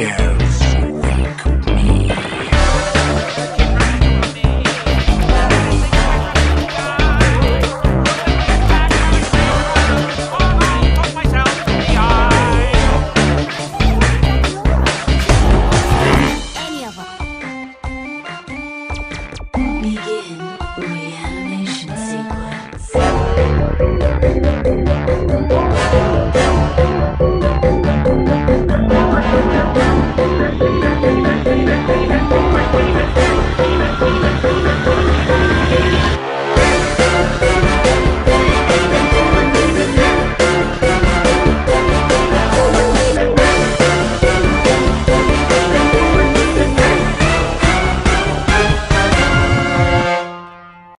down.